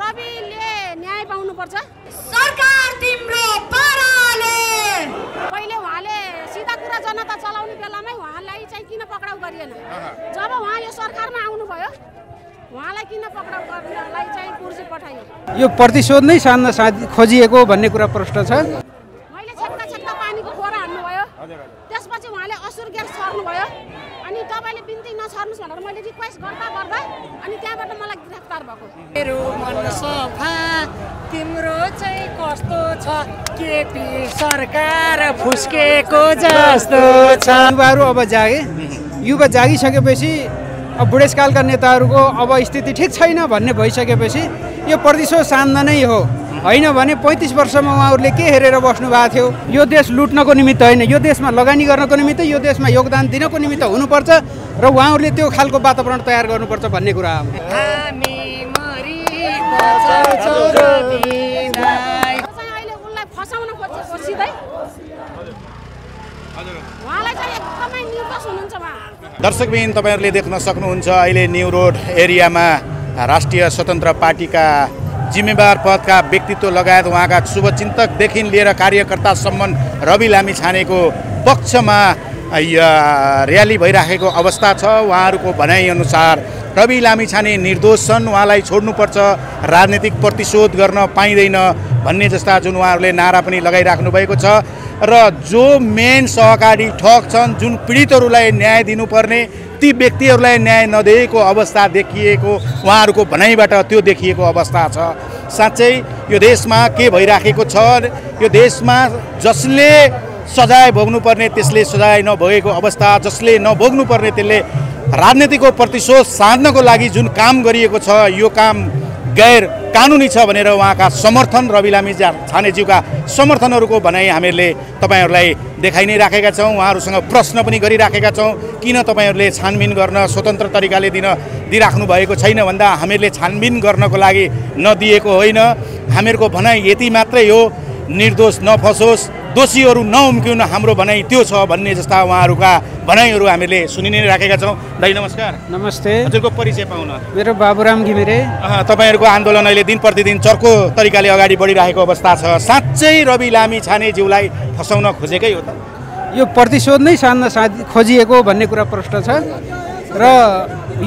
रविले न्याय पाउनुपर्छ। सरकार तिम्रो पाराले। पहिले उहाँले सिधा कुरा जनता चलाउने बेलामै उहाँलाई चाहिँ किन पक्राउ गरिएन? जब उहाँ यो सरकारमा आउनुभयो उहाँलाई किन पक्राउ गर्नलाई चाहिँ कुर्सी पठाइयो? यो प्रतिशोध नै साध खोजिएको भन्ने कुरा प्रश्न छ मैले छेक्दा छेक्दा पानीको खोरा हान्नुभयो त्यसपछि उहाँले असुर ग्यास छर्नुभयो अनि तपाईँले बिन्ती नछर्नुहोस् भनेर मैले रिक्वेस्ट गर्दा गर्दा अनि त्यहाँबाट मलाई गिरफ्तार भएको। मेरो मन सफा तिम्रो चाहिँ कस्तो छ? केपी सरकार फुस्केको जस्तो छ। युवाहरू अब जागे युवा जागिसकेपछि अब बुढेसकालका नेताहरूको अब स्थिति ठिक छैन भन्ने भइसकेपछि यो प्रतिशोध साध्न नै हो। होइन भने पैँतिस वर्षमा उहाँहरूले के हेरेर बस्नु भएको थियो? यो देश लुट्नको निमित्त होइन यो देशमा लगानी गर्नको निमित्त यो देशमा योगदान दिनको निमित्त हुनुपर्छ र उहाँहरूले त्यो खालको वातावरण तयार गर्नुपर्छ भन्ने कुरा हो। दर्शकबिन तपाईँहरूले देख्न सक्नुहुन्छ अहिले न्यु रोड एरियामा राष्ट्रिय स्वतन्त्र पार्टीका जिम्मेवार पदका व्यक्तित्व लगायत उहाँका शुभचिन्तकदेखि लिएर कार्यकर्तासम्म रवि लामी छानेको पक्षमा र्याली भइराखेको अवस्था छ। उहाँहरूको भनाइअनुसार रवि लामी छाने निर्दोष छन् उहाँलाई छोड्नुपर्छ। राजनीतिक प्रतिशोध गर्न पाइँदैन भन्ने जस्ता जुन उहाँहरूले नारा पनि लगाइराख्नु भएको छ। र जो मेन सहकारी ठग छन् जुन पीडितहरूलाई न्याय दिनुपर्ने ती व्यक्तिहरूलाई न्याय नदिएको अवस्था देखिएको उहाँहरूको भनाइबाट त्यो देखिएको अवस्था छ। साँच्चै यो देशमा के भइराखेको छ यो देशमा जसले सजाय भोग्नुपर्ने त्यसले सजाय नभोगेको अवस्था जसले नभोग्नुपर्ने त्यसले राजनीतिको प्रतिशोध साध्नको लागि जुन काम गरिएको छ यो काम गैर कानुनी छ भनेर उहाँका समर्थन रवि लामी छानेज्यूका समर्थनहरूको भनाइ हामीहरूले तपाईँहरूलाई देखाइ नै राखेका छौँ। उहाँहरूसँग प्रश्न पनि गरिराखेका छौँ। किन तपाईँहरूले छानबिन गर्न स्वतन्त्र तरिकाले दिन दिइराख्नु भएको छैन भन्दा हामीहरूले छानबिन गर्नको लागि नदिएको होइन। हामीहरूको भनाइ यति मात्रै हो। निर्दोष नफसोस्। दोषीहरू नउम्किउन हाम्रो भनाइ त्यो छ भन्ने जस्ता उहाँहरूका भनाइहरू हामीले सुनि नै राखेका छौँ। दाइ नमस्कार। नमस्ते। हजुरको परिचय पाउन। मेरो बाबुराम घिमिरे। तपाईँहरूको आन्दोलन अहिले दिन प्रतिदिन चर्को तरिकाले अगाडि बढिरहेको अवस्था छ। साँच्चै रवि लामी छानेज्यूलाई फसाउन खोजेकै हो त? यो प्रतिशोध नै साध्न साध खोजिएको भन्ने कुरा प्रश्न छ। र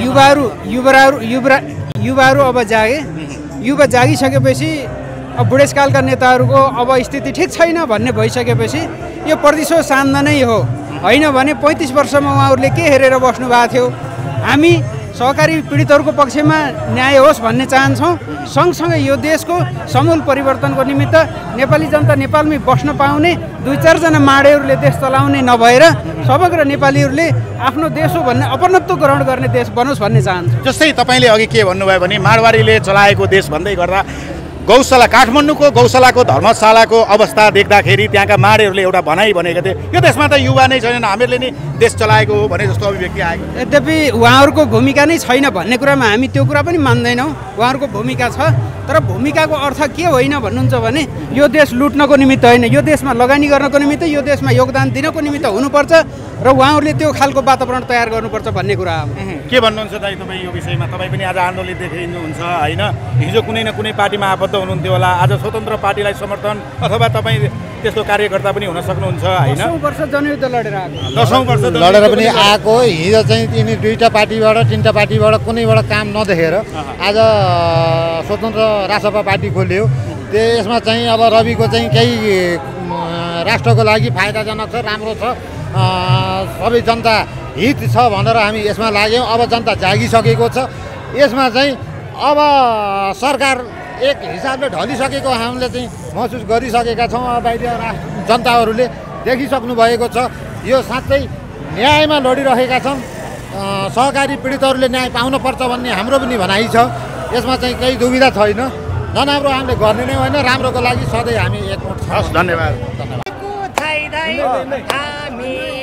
युवाहरू युवाहरू युवा युवाहरू अब जागे। युवा जागिसकेपछि अब बुढेसकालका नेताहरूको अब स्थिति ठिक छैन भन्ने भइसकेपछि यो प्रतिशोध साध्न नै हो। होइन भने पैँतिस वर्षमा उहाँहरूले के हेरेर बस्नु भएको थियो? हामी सहकारी पीडितहरूको पक्षमा न्याय होस् भन्ने चाहन्छौँ। सँगसँगै यो देशको समूल परिवर्तनको निमित्त नेपाली जनता नेपालमै बस्न पाउने दुई चारजना माडेहरूले देश चलाउने नभएर समग्र नेपालीहरूले आफ्नो देश हो भन्ने अपनत्व ग्रहण गर्ने देश बनोस् भन्ने चाहन्छौँ। जस्तै तपाईँले अघि के भन्नुभयो भने माडवारीले चलाएको देश भन्दै गर्दा गौशाला काठमाडौँको गौशालाको धर्मशालाको अवस्था देख्दाखेरि त्यहाँका माडेहरूले एउटा भनाइ भनेको थिए यो देशमा त युवा नै छैनन् हामीहरूले नि देश चलाएको हो भने जस्तो अभिव्यक्ति आएको यद्यपि उहाँहरूको भूमिका नै छैन भन्ने कुरामा हामी त्यो कुरा पनि मान्दैनौँ। उहाँहरूको भूमिका छ तर भूमिकाको अर्थ के होइन भन्नुहुन्छ भने यो देश लुट्नको निमित्त होइन यो देशमा लगानी गर्नको निमित्त यो देशमा योगदान दिनको निमित्त हुनुपर्छ। र उहाँहरूले त्यो खालको वातावरण तयार गर्नुपर्छ भन्ने कुरा हो। के भन्नुहुन्छ दाइ तपाईँ यो विषयमा? तपाईँ पनि आज आन्दोलित देखिनुहुन्छ होइन? हिजो कुनै न कुनै पार्टीमा आबद्ध हुनुहुन्थ्यो होला। आज स्वतन्त्र पार्टीलाई समर्थन अथवा तपाईँ त्यस्तो कार्यकर्ता पनि हुन सक्नुहुन्छ होइन? वर्ष जनयुद्ध लडेर आएको। दसौँ वर्ष त लडेर पनि आएको हिजो चाहिँ यिनी दुईवटा पार्टीबाट तिनवटा पार्टीबाट कुनैबाट काम नदेखेर आज स्वतन्त्र राजसभा पार्टी खोल्यो। त्यो यसमा चाहिँ अब रविको चाहिँ केही राष्ट्रको लागि फाइदाजनक छ राम्रो छ। अ, सबै जनता हित छ भनेर हामी यसमा लाग्यौँ। अब जनता जागिसकेको छ। यसमा चाहिँ अब सरकार एक हिसाबले ढलिसकेको हामीले चाहिँ महसुस गरिसकेका छौँ। अब बाहिर राष्ट्र जनताहरूले देखिसक्नु भएको छ। यो साँच्चै न्यायमा लडिरहेका छन्। अ, सहकारी पीडितहरूले न्याय पाउनुपर्छ भन्ने हाम्रो पनि भनाइ छ। यसमा चाहिँ केही दुविधा छैन। नराम्रो हामीले गर्ने नै होइन। राम्रोको लागि सधैँ हामी एकमत छौँ। धन्यवाद। हामी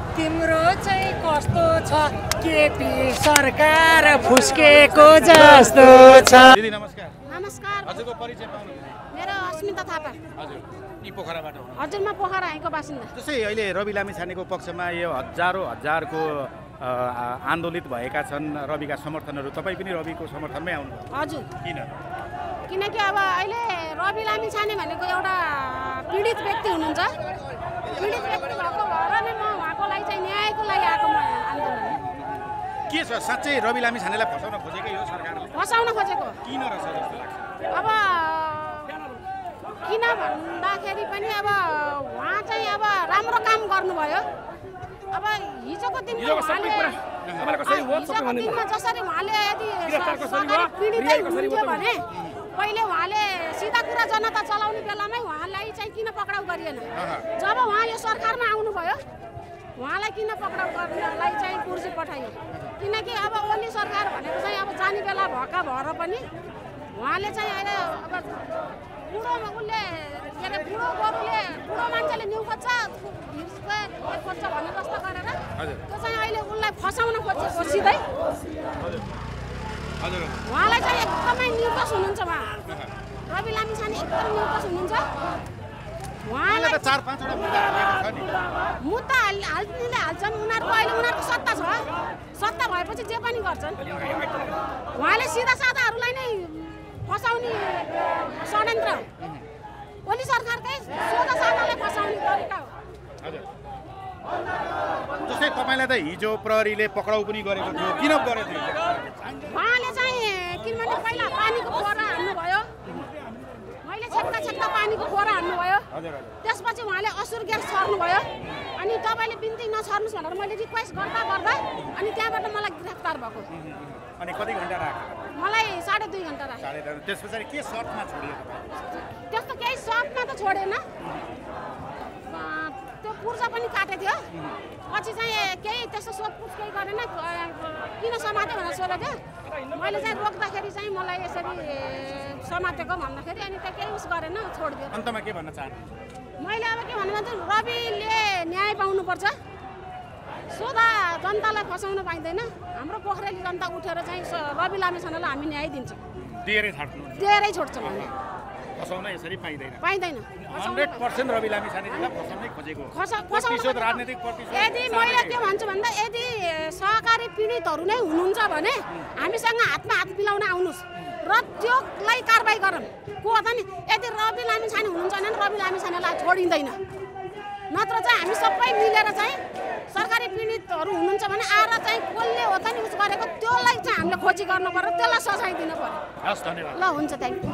तिम्रो चाहिँ कस्तो छ? केपी सरकार फुस्केको जस्तो छ। दिदी नमस्कार। नमस्कार। हजुरको परिचय पाउनु मेरो अस्मिता थापा। हजुर यी पोखराबाट हो हजुर म पोखरा आएको बासिन्दा। जस्तै अहिले रवि लामिछानेको पक्षमा यो हजारौँ हजारको आन्दोलित भएका छन् रविका समर्थनहरू। तपाईँ पनि रविको समर्थनमै आउनु हजुर। किन? किनकि अब अहिले रवि लामी छाने भनेको एउटा पीडित व्यक्ति हुनुहुन्छ। पीडित व्यक्ति भएको भएर चाहिँ न्यायको लागि आएको म आन्दोलन। के छ? साँच्चै रवि लामिछानेलाई फसाउन खोजेकै हो सरकारले? फसाउन खोजेको? किन रहेछ जस्तो लाग्छ? अब किन भन्दाखेरि पनि अब उहाँ चाहिँ अब राम्रो काम गर्नुभयो। अब हिजोको दिनमा दिनमा जसरी उहाँले यदि पीडितै हुनुहुन्थ्यो भने पहिले उहाँले सिधा कुरा जनता चलाउने बेलामै उहाँलाई चाहिँ किन पक्राउ गरिएन? जब उहाँ यो सरकारमा आउनुभयो उहाँलाई किन पक्राउ गर्नलाई चाहिँ कुर्सी पठाइयो? किनकि अब ओली सरकार भनेको चाहिँ अब जाने बेला भएका भएर पनि उहाँले चाहिँ अहिले अब बुढो उसले के अरे बुढो गोरुले बुढो मान्छेले न्यु खोज्छ हिर्सको खोज्छ भने जस्तो गरेर त्यो चाहिँ अहिले उसलाई फसाउन खोजेको सिधै उहाँलाई चाहिँ एकदमै निर्दोष हुनुहुन्छ उहाँ। रवि लामी छाने एकदम निर्दोष हुनुहुन्छ। उहाँलाई चार पाँचवटा मुद्दा हालेको छ नि। मुद्दा हाल हाल्नेले हाल्छन्। उनीहरूको अहिले उनीहरूको सत्ता छ। सत्ता भएपछि जे पनि गर्छन्। उहाँले सिधा साधाहरूलाई नै फसाउने षड्यन्त्र ओली सरकारकै सोझा साधालाई फसाउने तरिका हो। जस्तै तपाईँलाई त हिजो प्रहरीले पक्राउ पनि गरेको थियो। किन गरेको थियो? उहाँले चाहिँ किनभने पहिला पानीको मैले छेक्दा छेक्दा पानीको फोरा हान्नुभयो। त्यसपछि उहाँले असुर ग्यास छर्नुभयो। अनि तपाईँले बिन्ती नछर्नुहोस् भनेर मैले रिक्वेस्ट गर्दा गर्दा अनि त्यहाँबाट मलाई गिरफ्तार भएको। अनि कति घन्टा राख्यो? मलाई साढे दुई घन्टा राख्यो। त्यस पछाडि के सर्टमा छोडियो त्यस्तो केही सपमा त छोडेन। त्यो पुर्जा पनि काटेको थियो पछि चाहिँ केही त्यस्तो सोधपुछ केही गरेन। किन समात्यो भनेर सोधेको थियो मैले चाहिँ रोक्दाखेरि चाहिँ मलाई यसरी समातेको भन्दाखेरि अनि त्यो केही उस गरेन छोडिदियो। अन्तमा के भन्न चाहनुहुन्छ? मैले अब के भन्नु भन्छु रविले न्याय पाउनुपर्छ। सोधा जनतालाई फसाउन पाइँदैन। हाम्रो पोखरेली जनता उठेर चाहिँ रवि लामेछानेलाई हामी न्याय दिन्छौँ। दिएरै छोड्छौँ फसाउन यसरी पाइँदैन। पाइँदैन। हन्ड्रेड पर्सेन्ट रवि फसाउन खोजेको। राजनीतिक यदि मैले के भन्छु भन्दा यदि सहकारी पीडितहरू नै हुनुहुन्छ भने हामीसँग हातमा हात मिलाउन आउनुहोस् र त्योलाई कारवाही गरौँ। को त नि यदि रवि लामिछाने हुनुहुन्छ भने रवि लामिछानेलाई छोडिँदैन। नत्र चाहिँ हामी सबै मिलेर चाहिँ सरकारी पीडितहरू हुनुहुन्छ भने आएर चाहिँ कसले हो त नि उस गरेको त्यसलाई चाहिँ हामीले खोजी गर्नु पर्यो त्यसलाई सजाय दिनु धन्यवाद। ल हुन्छ थ्याङ्क यू